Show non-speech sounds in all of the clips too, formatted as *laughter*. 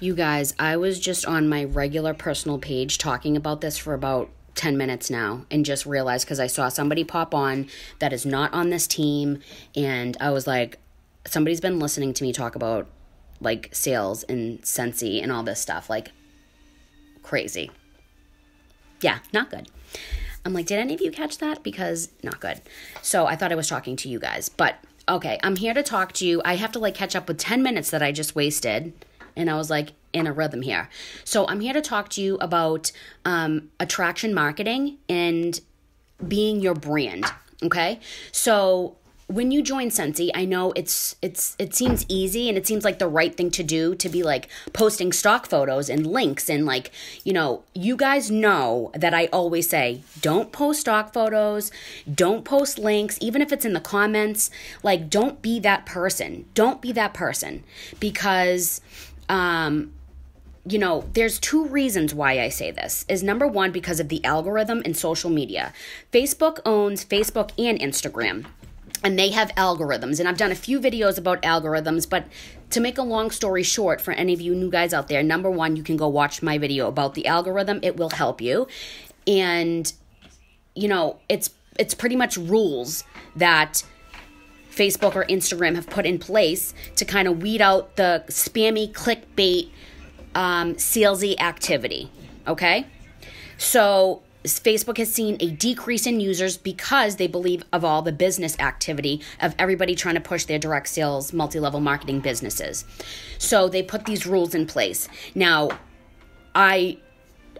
You guys, I was just on my regular personal page talking about this for about 10 minutes now and just realized because I saw somebody pop on that is not on this team. And I was like, somebody's been listening to me talk about like sales and Scentsy and all this stuff. Like, crazy. Yeah, not good. I'm like, did any of you catch that? Because not good. So I thought I was talking to you guys. But okay, I'm here to talk to you. I have to like catch up with 10 minutes that I just wasted. And I was like in a rhythm here. So I'm here to talk to you about um, attraction marketing and being your brand. Okay. So when you join Scentsy, I know it's it's it seems easy and it seems like the right thing to do to be like posting stock photos and links and like, you know, you guys know that I always say, don't post stock photos, don't post links, even if it's in the comments, like don't be that person. Don't be that person because um you know, there's two reasons why I say this. Is number one, because of the algorithm and social media. Facebook owns Facebook and Instagram and they have algorithms. And i've done a few videos about algorithms but to make a long story short for any of you new guys out there number one you can go watch my video about the algorithm. It will help you. And you know it's it's pretty much rules that facebook or instagram have put in place to kind of weed out the spammy clickbait um, salesy activity. Okay? So Facebook has seen a decrease in users because they believe of all the business activity of everybody trying to push their direct sales, multi level marketing businesses. So they put these rules in place. Now, I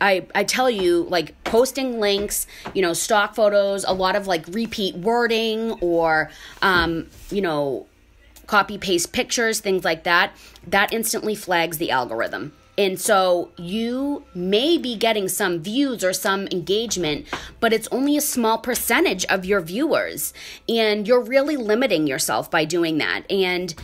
I, I tell you, like posting links, you know, stock photos, a lot of like repeat wording or, um, you know, copy paste pictures, things like that, that instantly flags the algorithm. And so you may be getting some views or some engagement, but it's only a small percentage of your viewers. And you're really limiting yourself by doing that. And,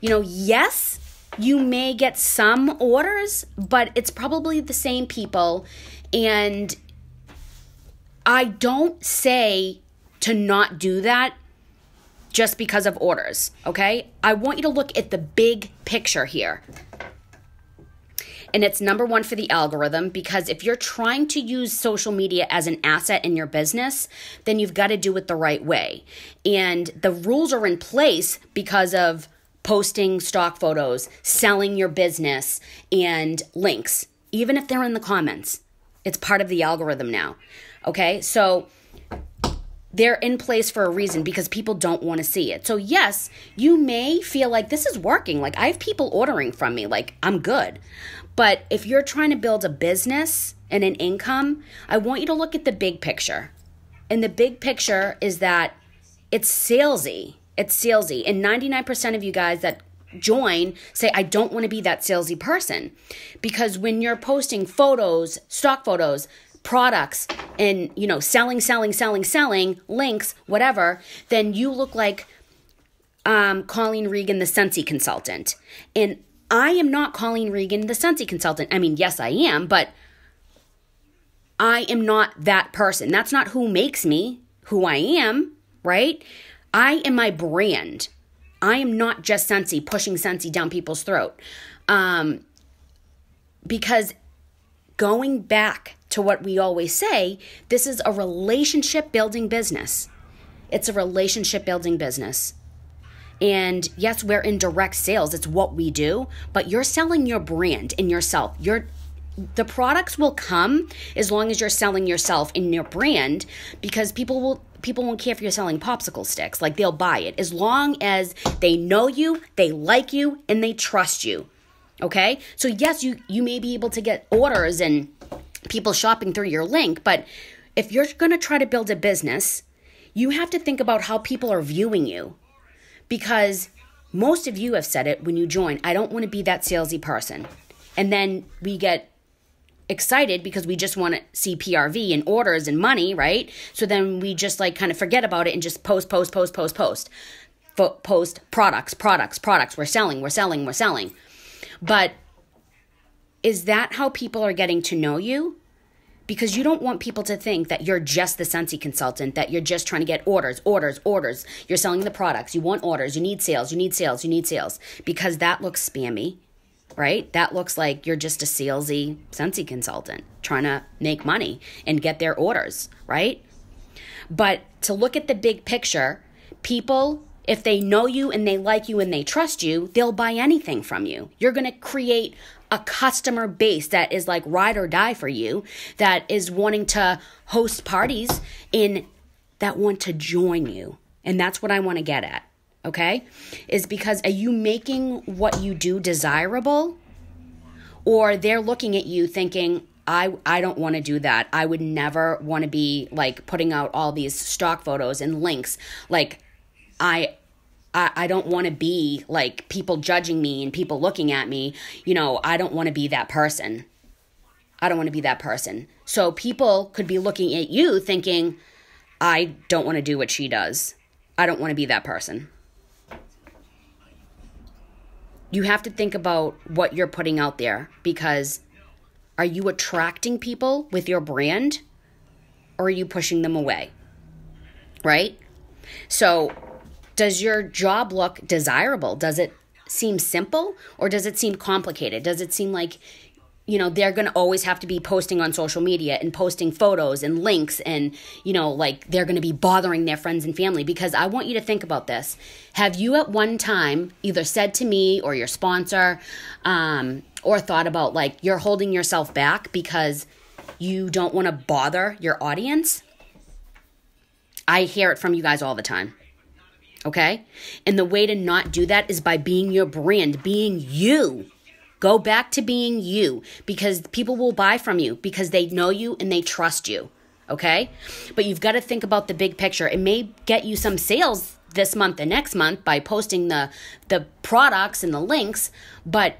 you know, yes, you may get some orders, but it's probably the same people. And I don't say to not do that just because of orders, okay? I want you to look at the big picture here. And it's number one for the algorithm because if you're trying to use social media as an asset in your business, then you've got to do it the right way. And the rules are in place because of posting stock photos, selling your business, and links, even if they're in the comments. It's part of the algorithm now. Okay, so they're in place for a reason because people don't want to see it. So, yes, you may feel like this is working. Like, I have people ordering from me, like, I'm good. But if you're trying to build a business and an income, I want you to look at the big picture. And the big picture is that it's salesy. It's salesy. And 99% of you guys that join say, I don't want to be that salesy person. Because when you're posting photos, stock photos, products, and, you know, selling, selling, selling, selling, links, whatever, then you look like um, Colleen Regan, the Scentsy consultant. And I am not Colleen Regan, the Scentsy consultant. I mean, yes, I am, but I am not that person. That's not who makes me who I am, right? I am my brand. I am not just Scentsy pushing Scentsy down people's throat. Um, because going back to what we always say, this is a relationship building business. It's a relationship building business. And yes, we're in direct sales, it's what we do, but you're selling your brand and yourself. You're the products will come as long as you're selling yourself and your brand because people will people won't care if you're selling popsicle sticks like they'll buy it as long as they know you they like you and they trust you okay so yes you you may be able to get orders and people shopping through your link but if you're going to try to build a business you have to think about how people are viewing you because most of you have said it when you join I don't want to be that salesy person. And then we get excited because we just want to see PRV and orders and money, right? So then we just like kind of forget about it and just post, post, post, post, post. Post products, products, products. We're selling, we're selling, we're selling. But is that how people are getting to know you? because you don't want people to think that you're just the Scentsy consultant, that you're just trying to get orders, orders, orders. You're selling the products. You want orders. You need sales. You need sales. You need sales because that looks spammy. right? That looks like you're just a salesy Scentsy consultant trying to make money and get their orders, right? But to look at the big picture, people, if they know you and they like you and they trust you, they'll buy anything from you. You're going to create a customer base that is like ride or die for you, that is wanting to host parties in that want to join you. And that's what I want to get at okay? Is because are you making what you do desirable? Or they're looking at you thinking, I, I don't want to do that. I would never want to be like putting out all these stock photos and links. Like, I I, I don't want to be like people judging me and people looking at me. You know, I don't want to be that person. I don't want to be that person. So people could be looking at you thinking, I don't want to do what she does. I don't want to be that person you have to think about what you're putting out there because are you attracting people with your brand or are you pushing them away? Right? So, does your job look desirable? Does it seem simple or does it seem complicated? Does it seem like you know they're going to always have to be posting on social media and posting photos and links and you know like they're going to be bothering their friends and family because i want you to think about this have you at one time either said to me or your sponsor um, or thought about like you're holding yourself back because you don't want to bother your audience i hear it from you guys all the time okay and the way to not do that is by being your brand being you Go back to being you because people will buy from you because they know you and they trust you. Okay? But you've got to think about the big picture. It may get you some sales this month and next month by posting the the products and the links, but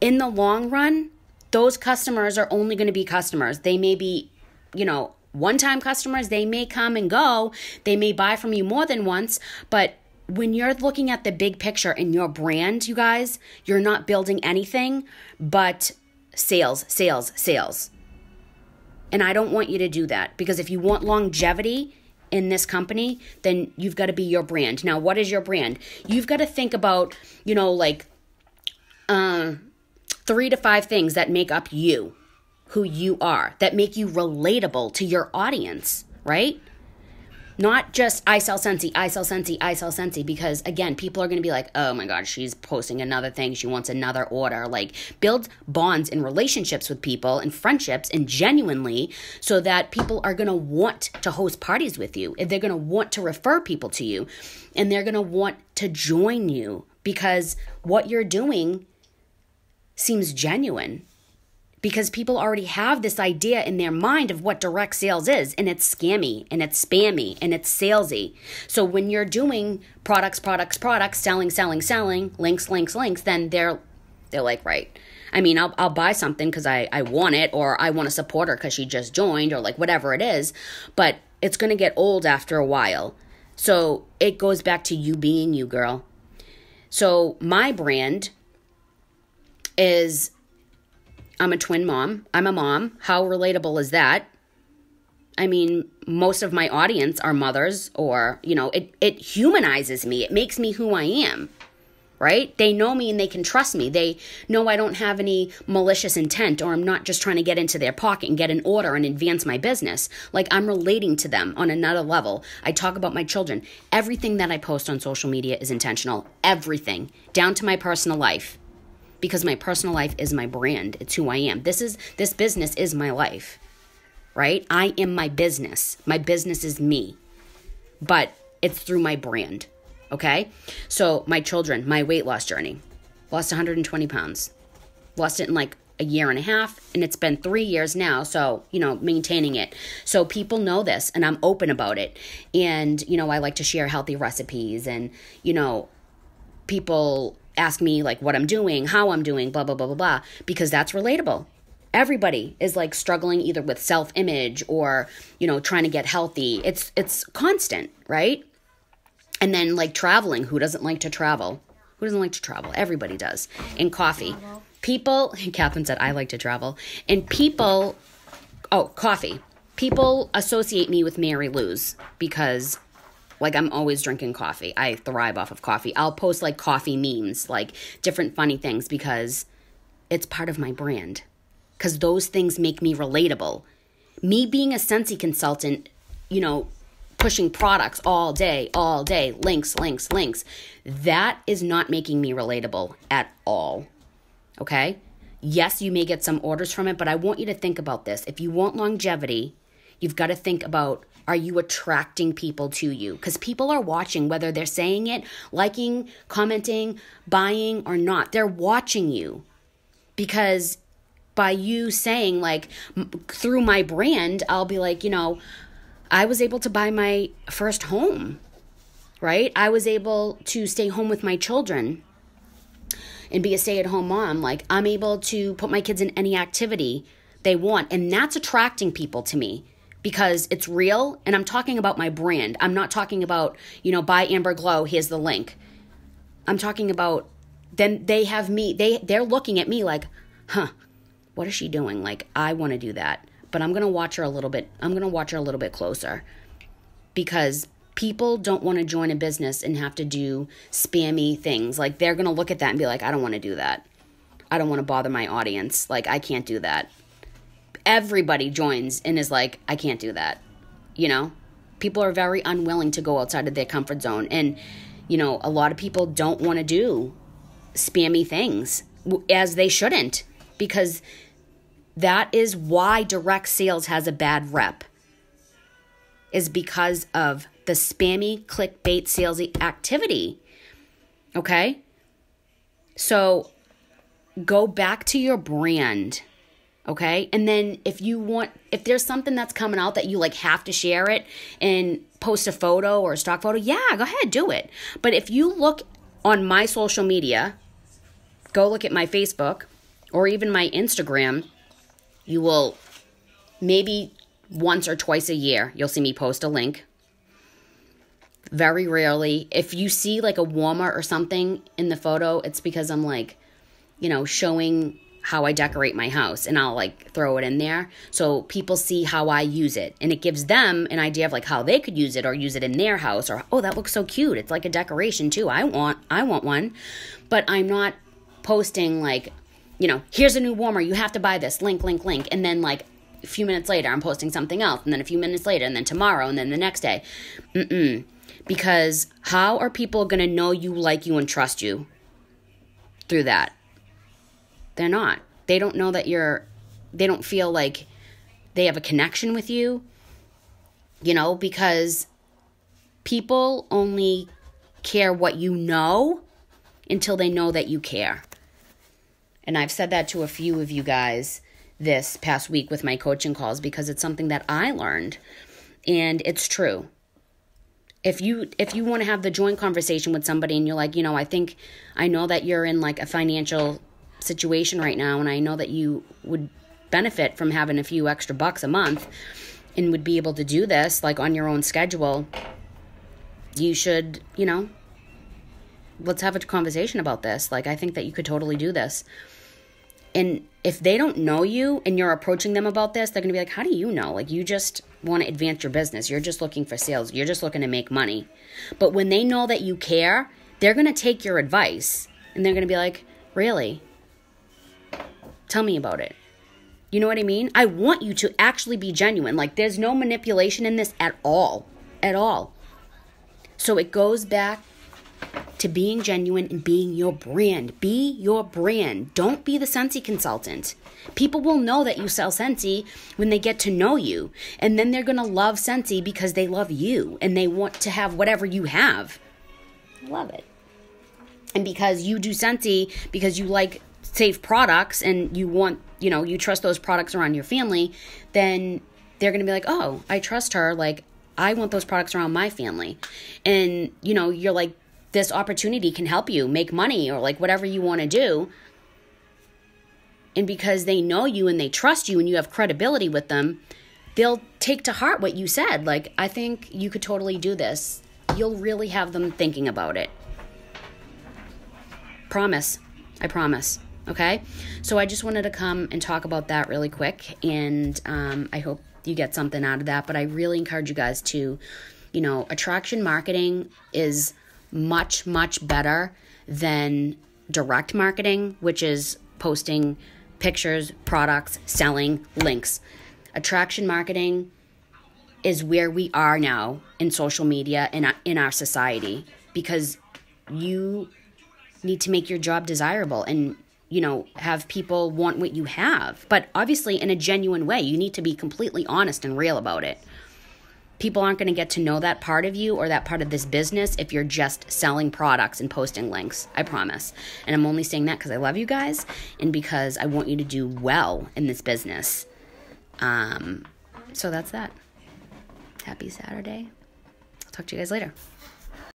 in the long run, those customers are only going to be customers. They may be, you know, one time customers, they may come and go. They may buy from you more than once, but when you're looking at the big picture in your brand, you guys, you're not building anything but sales, sales, sales. And I don't want you to do that because if you want longevity in this company, then you've got to be your brand. Now, what is your brand? You've got to think about, you know, like uh, three to five things that make up you, who you are, that make you relatable to your audience, right? Not just I sell Scentsy, I sell Scentsy, I sell Scentsy, because again, people are going to be like, oh my God, she's posting another thing. She wants another order. Like, build bonds and relationships with people and friendships and genuinely so that people are going to want to host parties with you. If they're going to want to refer people to you and they're going to want to join you because what you're doing seems genuine because people already have this idea in their mind of what direct sales is and it's scammy and it's spammy and it's salesy. So when you're doing products products products selling selling selling links links links then they're they're like right. I mean i'll, I'll buy something because I, I want it or i want to support her because she just joined or like whatever it is but it's going to get old after a while. So it goes back to you being you girl. So my brand is I'm a twin mom. I'm a mom. How relatable is that? I mean, most of my audience are mothers, or, you know, it, it humanizes me. It makes me who I am, right? They know me and they can trust me. They know I don't have any malicious intent, or I'm not just trying to get into their pocket and get an order and advance my business. Like, I'm relating to them on another level. I talk about my children. Everything that I post on social media is intentional. Everything, down to my personal life because my personal life is my brand. It's who I am. This is this business is my life. Right? I am my business. My business is me. But it's through my brand. Okay? So, my children, my weight loss journey. Lost 120 pounds. Lost it in like a year and a half and it's been three years now so you know maintaining it so people know this and i'm open about it and you know i like to share healthy recipes and you know people ask me like what I'm doing, how I'm doing, blah blah blah blah blah because that's relatable. Everybody is like struggling either with self-image or, you know, trying to get healthy. It's it's constant, right? And then like traveling, who doesn't like to travel? Who doesn't like to travel? Everybody does. And coffee. People, *laughs* Catherine said, I like to travel. And people, oh, coffee. People associate me with Mary Lou's because like I'm always drinking coffee. I thrive off of coffee. I'll post like coffee memes, like different funny things because it's part of my brand because those things make me relatable. Me being a Scentsy consultant, you know, pushing products all day, all day, links, links, links, that is not making me relatable at all. Okay? Yes, you may get some orders from it, but I want you to think about this. If you want longevity, you've got to think about are you attracting people to you? Because people are watching, whether they're saying it, liking, commenting, buying, or not. They're watching you. Because by you saying, like, through my brand, I'll be like, you know, I was able to buy my first home, right? I was able to stay home with my children and be a stay at home mom. Like, I'm able to put my kids in any activity they want. And that's attracting people to me because it's real. And I'm talking about my brand. I'm not talking about, you know, buy Amber Glow, here's the link. I'm talking about then they have me, they, they're looking at me like, huh, what is she doing? Like, I want to do that. But I'm going to watch her a little bit. I'm going to watch her a little bit closer because people don't want to join a business and have to do spammy things. Like they're going to look at that and be like, I don't want to do that. I don't want to bother my audience. Like I can't do that. Everybody joins and is like, I can't do that. You know? People are very unwilling to go outside of their comfort zone and you know, a lot of people don't want to do spammy things as they shouldn't because that is why direct sales has a bad rep is because of the spammy clickbait salesy activity. Okay? So go back to your brand. Okay? And then if you want if there's something that's coming out that you like have to share it and post a photo or a stock photo, yeah, go ahead, do it. But if you look on my social media, go look at my Facebook or even my Instagram, you will maybe once or twice a year, you'll see me post a link. Very rarely. If you see like a warmer or something in the photo, it's because I'm like, you know, showing how I decorate my house and I'll like throw it in there. So people see how I use it and it gives them an idea of like how they could use it or use it in their house or oh that looks so cute. It's like a decoration too. I want I want one. But I'm not posting like you know here's a new warmer. You have to buy this. Link link link. And then like a few minutes later, I'm posting something else, and then a few minutes later, and then tomorrow, and then the next day. Mm-mm. Because how are people going to know you, like you, and trust you through that? They're not. They don't know that you're, they don't feel like they have a connection with you, you know, because people only care what you know until they know that you care. And I've said that to a few of you guys this past week with my coaching calls because it's something that I learned and it's true. If you if you want to have the joint conversation with somebody and you're like, you know, I think I know that you're in like a financial situation right now and I know that you would benefit from having a few extra bucks a month and would be able to do this like on your own schedule, you should, you know, let's have a conversation about this. Like I think that you could totally do this. And if they don't know you and you're approaching them about this, they're going to be like, How do you know? Like, you just want to advance your business. You're just looking for sales. You're just looking to make money. But when they know that you care, they're going to take your advice and they're going to be like, Really? Tell me about it. You know what I mean? I want you to actually be genuine. Like, there's no manipulation in this at all. At all. So it goes back to being genuine and being your brand. Be your brand. Don't be the Scentsy consultant. People will know that you sell Scentsy when they get to know you. And then they're going to love Scentsy because they love you and they want to have whatever you have. I love it. And because you do Scentsy, because you like safe products and you want, you know, you trust those products around your family, then they're going to be like, oh, I trust her. Like, I want those products around my family. And, you know, you're like this opportunity can help you make money or like whatever you want to do. And because they know you and they trust you and you have credibility with them, they'll take to heart what you said. Like, I think you could totally do this. You'll really have them thinking about it. Promise. I promise. Okay? So I just wanted to come and talk about that really quick. And um, I hope you get something out of that. But I really encourage you guys to, you know, attraction marketing is much, much better than direct marketing, which is posting pictures, products, selling, links. Attraction marketing is where we are now in social media and in our society because you need to make your job desirable and you know have people want what you have. But obviously in a genuine way you need to be completely honest and real about it. People aren't going to get to know that part of you or that part of this business if you're just selling products and posting links i promise. And i'm only saying that because i love you guys and because i want you to do well in this business. Um, so that's that. Happy saturday. I'll talk to you guys later